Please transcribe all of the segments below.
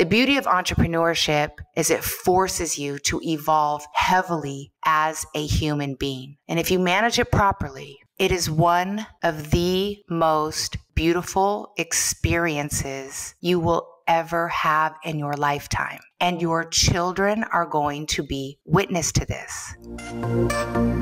The beauty of entrepreneurship is it forces you to evolve heavily as a human being. And if you manage it properly, it is one of the most beautiful experiences you will ever have in your lifetime. And your children are going to be witness to this.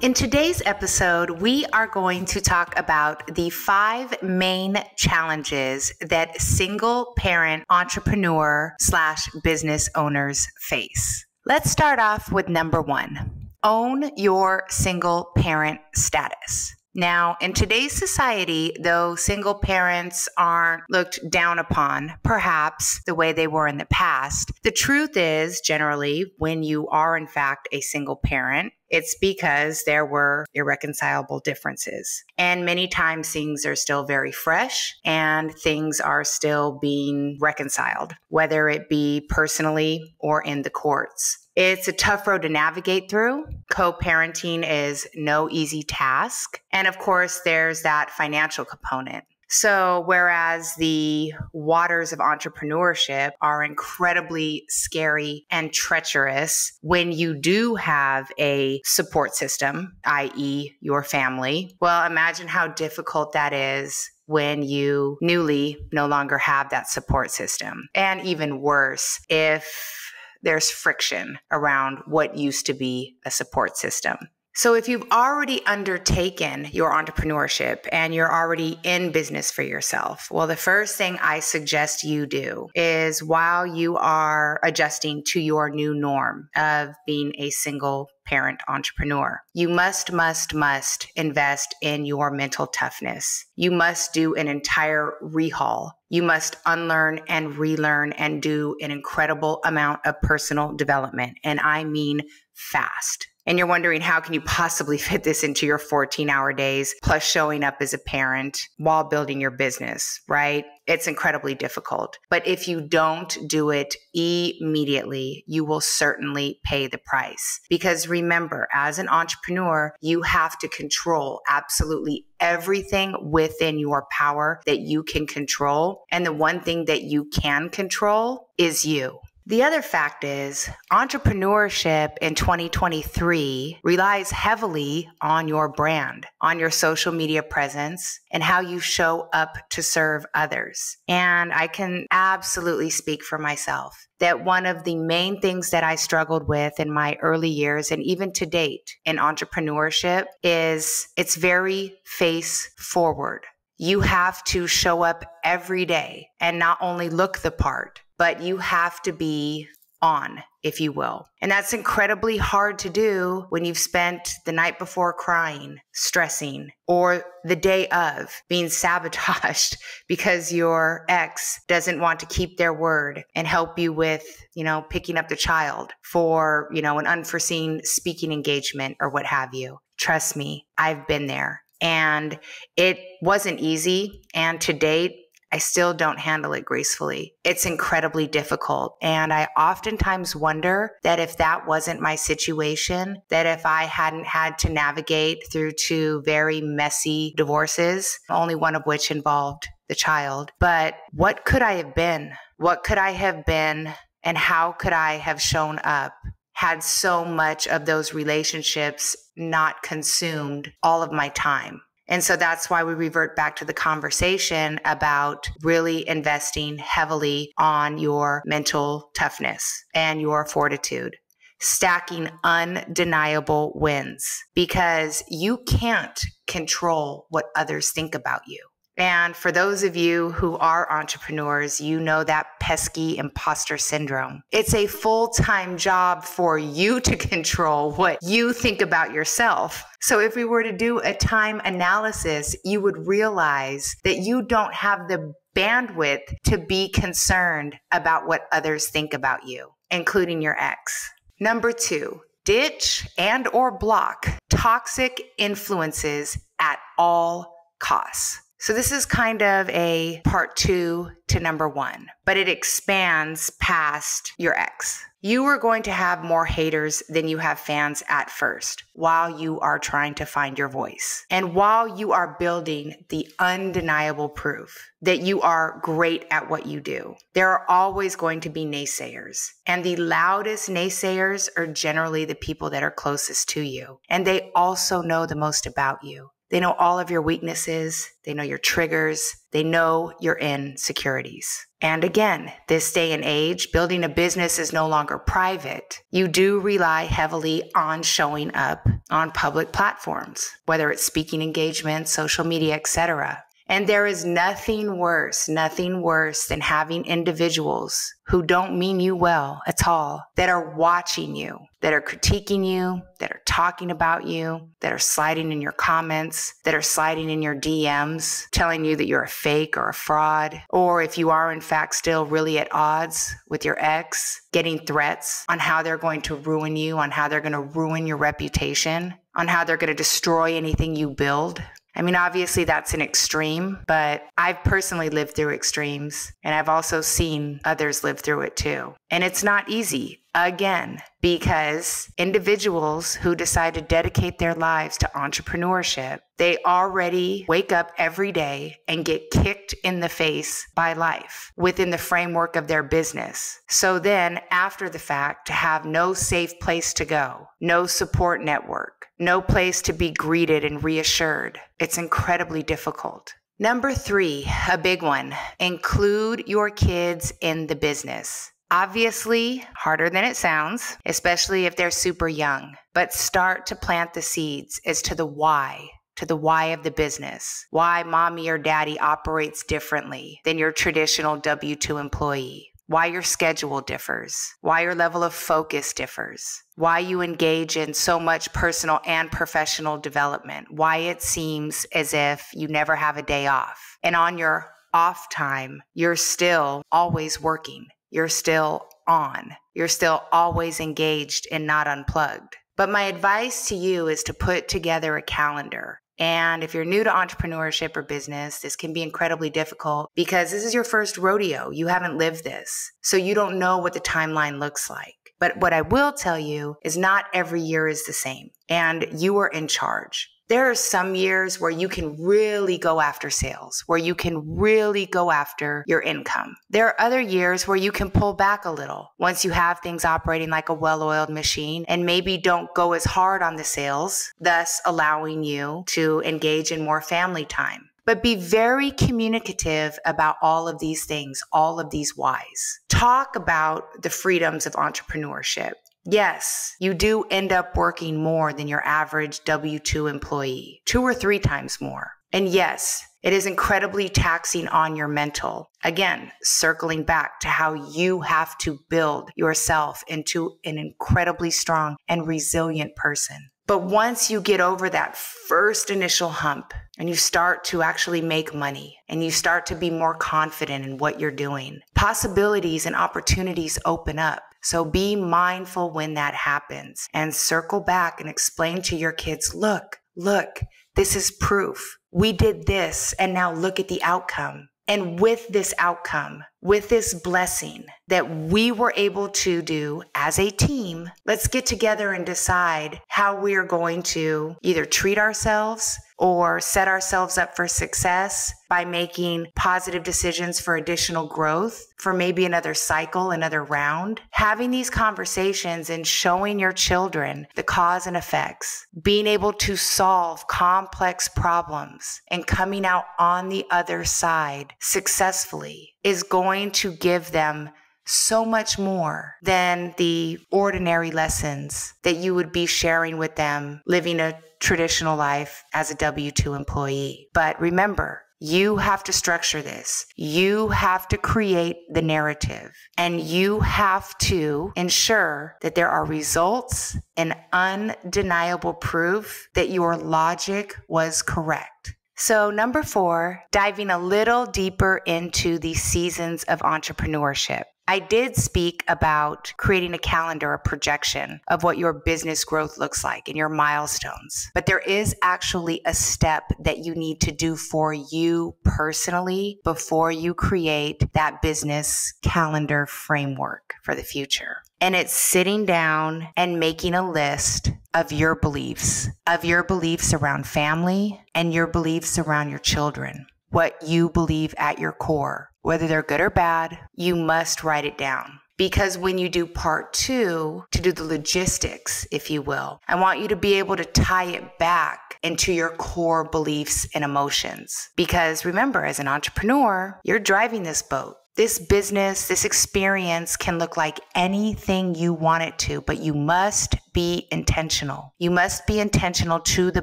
In today's episode, we are going to talk about the five main challenges that single parent entrepreneur slash business owners face. Let's start off with number one own your single parent status. Now, in today's society, though single parents aren't looked down upon, perhaps the way they were in the past, the truth is generally when you are in fact a single parent, it's because there were irreconcilable differences. And many times things are still very fresh and things are still being reconciled, whether it be personally or in the courts. It's a tough road to navigate through. Co parenting is no easy task. And of course, there's that financial component. So, whereas the waters of entrepreneurship are incredibly scary and treacherous when you do have a support system, i.e., your family, well, imagine how difficult that is when you newly no longer have that support system. And even worse, if there's friction around what used to be a support system. So, if you've already undertaken your entrepreneurship and you're already in business for yourself, well, the first thing I suggest you do is while you are adjusting to your new norm of being a single parent entrepreneur. You must, must, must invest in your mental toughness. You must do an entire rehaul. You must unlearn and relearn and do an incredible amount of personal development. And I mean fast and you're wondering how can you possibly fit this into your 14 hour days plus showing up as a parent while building your business, right? It's incredibly difficult. But if you don't do it immediately, you will certainly pay the price. Because remember, as an entrepreneur, you have to control absolutely everything within your power that you can control. And the one thing that you can control is you. The other fact is entrepreneurship in 2023 relies heavily on your brand, on your social media presence, and how you show up to serve others. And I can absolutely speak for myself that one of the main things that I struggled with in my early years and even to date in entrepreneurship is it's very face forward. You have to show up every day and not only look the part, but you have to be on, if you will. And that's incredibly hard to do when you've spent the night before crying, stressing, or the day of being sabotaged because your ex doesn't want to keep their word and help you with, you know, picking up the child for, you know, an unforeseen speaking engagement or what have you. Trust me, I've been there. And it wasn't easy. And to date, I still don't handle it gracefully. It's incredibly difficult. And I oftentimes wonder that if that wasn't my situation, that if I hadn't had to navigate through two very messy divorces, only one of which involved the child, but what could I have been? What could I have been? And how could I have shown up had so much of those relationships not consumed all of my time? And so that's why we revert back to the conversation about really investing heavily on your mental toughness and your fortitude. Stacking undeniable wins because you can't control what others think about you. And for those of you who are entrepreneurs, you know that pesky imposter syndrome. It's a full time job for you to control what you think about yourself. So if we were to do a time analysis, you would realize that you don't have the bandwidth to be concerned about what others think about you, including your ex. Number two, ditch and or block toxic influences at all costs. So, this is kind of a part two to number one, but it expands past your ex. You are going to have more haters than you have fans at first while you are trying to find your voice. And while you are building the undeniable proof that you are great at what you do, there are always going to be naysayers. And the loudest naysayers are generally the people that are closest to you. And they also know the most about you. They know all of your weaknesses. They know your triggers. They know your insecurities. And again, this day and age, building a business is no longer private. You do rely heavily on showing up on public platforms, whether it's speaking engagements, social media, etc. And there is nothing worse, nothing worse than having individuals who don't mean you well at all that are watching you, that are critiquing you, that are talking about you, that are sliding in your comments, that are sliding in your DMs, telling you that you're a fake or a fraud, or if you are in fact still really at odds with your ex, getting threats on how they're going to ruin you, on how they're going to ruin your reputation, on how they're going to destroy anything you build. I mean, obviously that's an extreme, but I've personally lived through extremes and I've also seen others live through it too. And it's not easy again because individuals who decide to dedicate their lives to entrepreneurship they already wake up every day and get kicked in the face by life within the framework of their business. So then, after the fact, to have no safe place to go, no support network, no place to be greeted and reassured, it's incredibly difficult. Number three, a big one, include your kids in the business. Obviously, harder than it sounds, especially if they're super young, but start to plant the seeds as to the why to the why of the business, why mommy or daddy operates differently than your traditional W 2 employee, why your schedule differs, why your level of focus differs, why you engage in so much personal and professional development, why it seems as if you never have a day off. And on your off time, you're still always working, you're still on, you're still always engaged and not unplugged. But my advice to you is to put together a calendar and if you're new to entrepreneurship or business, this can be incredibly difficult because this is your first rodeo. You haven't lived this. So you don't know what the timeline looks like. But what I will tell you is not every year is the same and you are in charge. There are some years where you can really go after sales, where you can really go after your income. There are other years where you can pull back a little once you have things operating like a well oiled machine and maybe don't go as hard on the sales, thus allowing you to engage in more family time but be very communicative about all of these things, all of these whys. Talk about the freedoms of entrepreneurship. Yes, you do end up working more than your average W 2 employee, two or three times more. And yes, it is incredibly taxing on your mental. Again, circling back to how you have to build yourself into an incredibly strong and resilient person. But once you get over that first initial hump and you start to actually make money and you start to be more confident in what you're doing, possibilities and opportunities open up. So be mindful when that happens and circle back and explain to your kids, look, look, this is proof. We did this and now look at the outcome. And with this outcome, with this blessing that we were able to do as a team, let's get together and decide how we are going to either treat ourselves or set ourselves up for success by making positive decisions for additional growth for maybe another cycle, another round. Having these conversations and showing your children the cause and effects, being able to solve complex problems and coming out on the other side successfully is going to give them so much more than the ordinary lessons that you would be sharing with them living a traditional life as a W 2 employee. But remember, you have to structure this. You have to create the narrative and you have to ensure that there are results and undeniable proof that your logic was correct. So, number four, diving a little deeper into the seasons of entrepreneurship. I did speak about creating a calendar, a projection of what your business growth looks like and your milestones. But there is actually a step that you need to do for you personally before you create that business calendar framework for the future. And it's sitting down and making a list of your beliefs, of your beliefs around family and your beliefs around your children, what you believe at your core. Whether they're good or bad, you must write it down. Because when you do part two, to do the logistics, if you will, I want you to be able to tie it back into your core beliefs and emotions. Because remember, as an entrepreneur, you're driving this boat. This business, this experience can look like anything you want it to, but you must be intentional. You must be intentional to the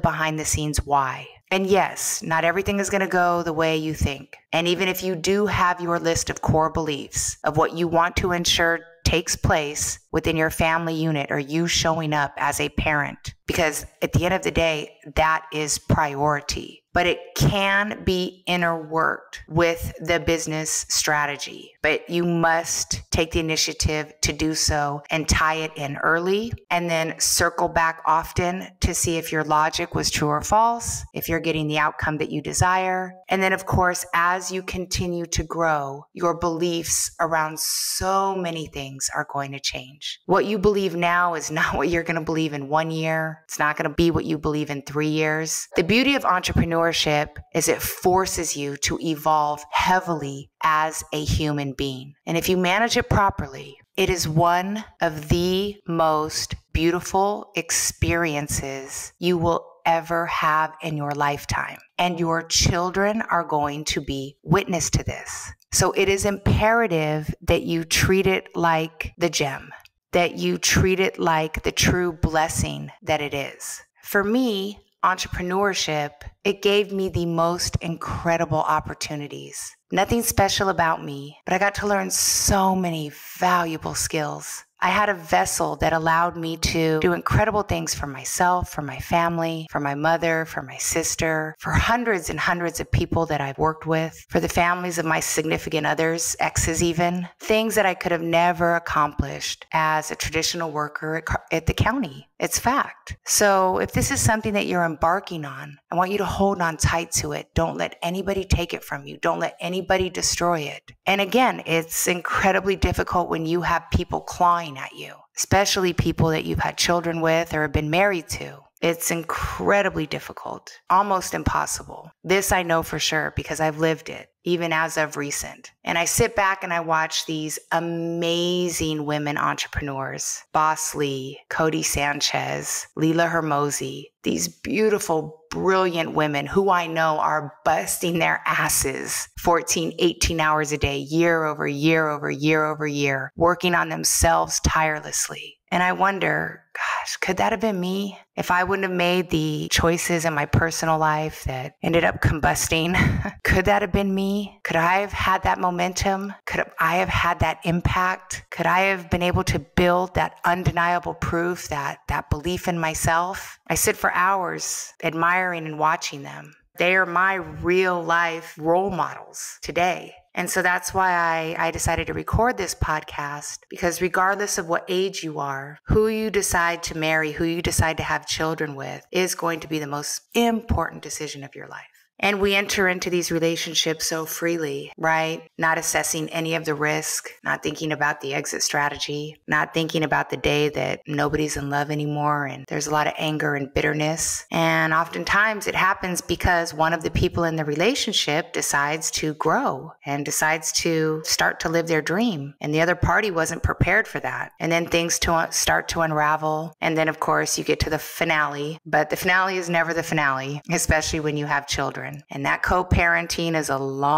behind the scenes why. And yes, not everything is going to go the way you think. And even if you do have your list of core beliefs of what you want to ensure takes place within your family unit or you showing up as a parent, because at the end of the day, that is priority but it can be interworked with the business strategy. But you must take the initiative to do so and tie it in early and then circle back often to see if your logic was true or false, if you're getting the outcome that you desire. And then, of course, as you continue to grow, your beliefs around so many things are going to change. What you believe now is not what you're going to believe in one year. It's not going to be what you believe in three years. The beauty of entrepreneurship is it forces you to evolve heavily as a human being. And if you manage it properly, it is one of the most beautiful experiences you will ever have in your lifetime. And your children are going to be witness to this. So it is imperative that you treat it like the gem, that you treat it like the true blessing that it is. For me, entrepreneurship, it gave me the most incredible opportunities. Nothing special about me, but I got to learn so many valuable skills. I had a vessel that allowed me to do incredible things for myself, for my family, for my mother, for my sister, for hundreds and hundreds of people that I've worked with, for the families of my significant others, exes even, things that I could have never accomplished as a traditional worker at, the county. It's fact. So if this is something that you're embarking on, I want you to hold on tight to it. Don't let anybody take it from you. Don't let anybody destroy it. And again, it's incredibly difficult when you have people clawing at you, especially people that you've had children with or have been married to. It's incredibly difficult, almost impossible. This I know for sure because I've lived it, even as of recent. And I sit back and I watch these amazing women entrepreneurs Boss Lee, Codie Sanchez, Leila Hormozi, these beautiful, brilliant women who I know are busting their asses 14, 18 hours a day, year over year over year over year, working on themselves tirelessly. And I wonder, gosh, could that have been me? If I wouldn't have made the choices in my personal life that ended up combusting, could that have been me? Could I have had that momentum? Could I have had that impact? Could I have been able to build that undeniable proof, that, that belief in myself? I sit for hours admiring and watching them. They are my real life role models today. And so that's why I, I decided to record this podcast because regardless of what age you are, who you decide to marry, who you decide to have children with is going to be the most important decision of your life. And we enter into these relationships so freely, right? Not assessing any of the risk, not thinking about the exit strategy, not thinking about the day that nobody's in love anymore and there's a lot of anger and bitterness. And oftentimes it happens because one of the people in the relationship decides to grow and decides to start to live their dream. And the other party wasn't prepared for that. And then things to start to unravel. And then, of course, you get to the finale, but the finale is never the finale, especially when you have children children. And that co parenting is a long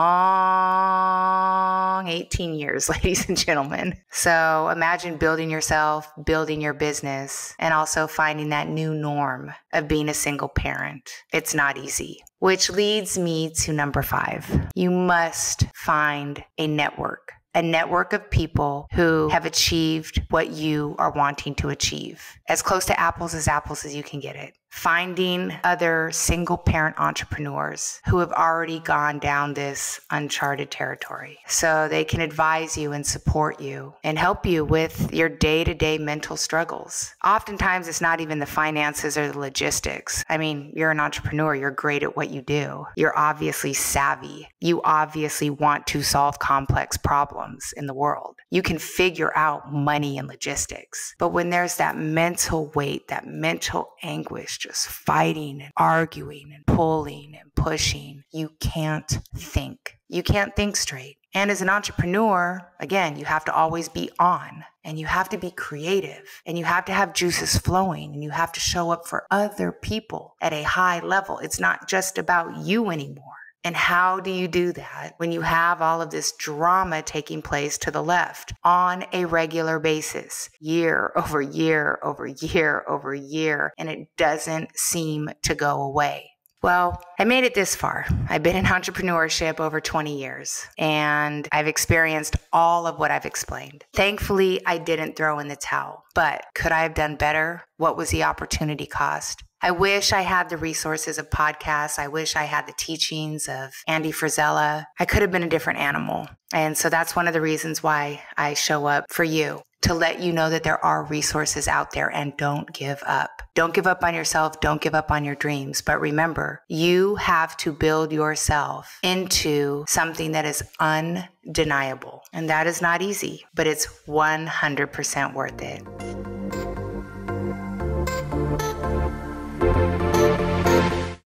18 years, ladies and gentlemen. So imagine building yourself, building your business, and also finding that new norm of being a single parent. It's not easy. Which leads me to number five. You must find a network a network of people who have achieved what you are wanting to achieve. As close to apples as apples as you can get it. Finding other single parent entrepreneurs who have already gone down this uncharted territory so they can advise you and support you and help you with your day to day mental struggles. Oftentimes, it's not even the finances or the logistics. I mean, you're an entrepreneur, you're great at what you do, you're obviously savvy, you obviously want to solve complex problems in the world. You can figure out money and logistics. But when there's that mental weight, that mental anguish, just fighting and arguing and pulling and pushing, you can't think. You can't think straight. And as an entrepreneur, again, you have to always be on and you have to be creative and you have to have juices flowing and you have to show up for other people at a high level. It's not just about you anymore. And how do you do that when you have all of this drama taking place to the left on a regular basis, year over year over year over year, and it doesn't seem to go away? Well, I made it this far. I've been in entrepreneurship over 20 years and I've experienced all of what I've explained. Thankfully, I didn't throw in the towel, but could I have done better? What was the opportunity cost? I wish I had the resources of podcasts. I wish I had the teachings of Andy Frisella. I could have been a different animal. And so that's one of the reasons why I show up for you to let you know that there are resources out there and don't give up. Don't give up on yourself. Don't give up on your dreams. But remember, you have to build yourself into something that is undeniable. And that is not easy, but it's 100% worth it.